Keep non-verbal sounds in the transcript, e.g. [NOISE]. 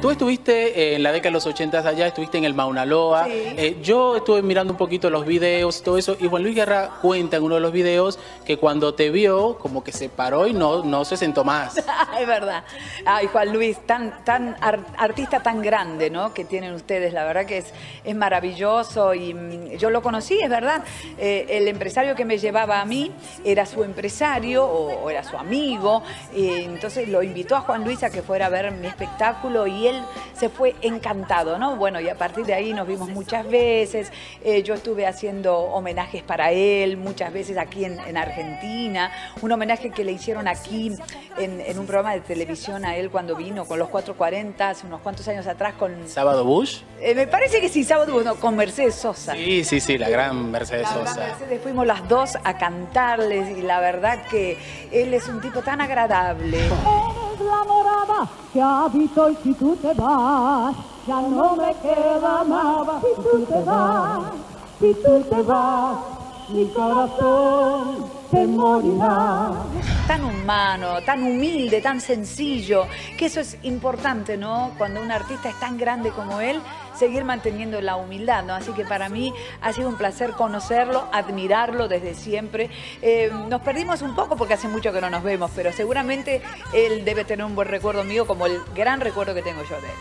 Tú estuviste eh, en la década de los 80 allá, estuviste en el Mauna Loa. Sí. Eh, yo estuve mirando un poquito los videos y todo eso. Y Juan Luis Guerra cuenta en uno de los videos que cuando te vio, como que se paró y no, no se sentó más. [LAUGHS] es verdad. Ay, Juan Luis, tan, tan ar- artista tan grande, ¿no? Que tienen ustedes, la verdad que es, es maravilloso y mm, yo lo conocí, es verdad. Eh, el empresario que me llevaba a mí era su empresario o, o era su amigo, y entonces lo invitó a Juan Luis a que fuera a ver mi espectáculo y él se fue encantado, ¿no? Bueno, y a partir de ahí nos vimos muchas veces. Eh, yo estuve haciendo homenajes para él muchas veces aquí en, en Argentina. Un homenaje que le hicieron aquí en, en un programa de televisión a él cuando vino con los 440, hace unos cuantos años atrás con... ¿Sábado Bush? eh, me parece que sí, sábado, bueno, con Mercedes Sosa. Sí, sí, sí, la gran Mercedes La Sosa. Mercedes, fuimos las dos a cantarles y la verdad que él es un tipo tan agradable. [LAUGHS] Morada que habito y si tú te vas, ya no me queda nada. Si tú te vas, si tú te vas, mi corazón se morirá. Tan humano, tan humilde, tan sencillo, que eso es importante, ¿no? Cuando un artista es tan grande como él, seguir manteniendo la humildad, ¿no? Así que para mí ha sido un placer conocerlo, admirarlo desde siempre. Eh, nos perdimos un poco porque hace mucho que no nos vemos, pero seguramente él debe tener un buen recuerdo mío como el gran recuerdo que tengo yo de él.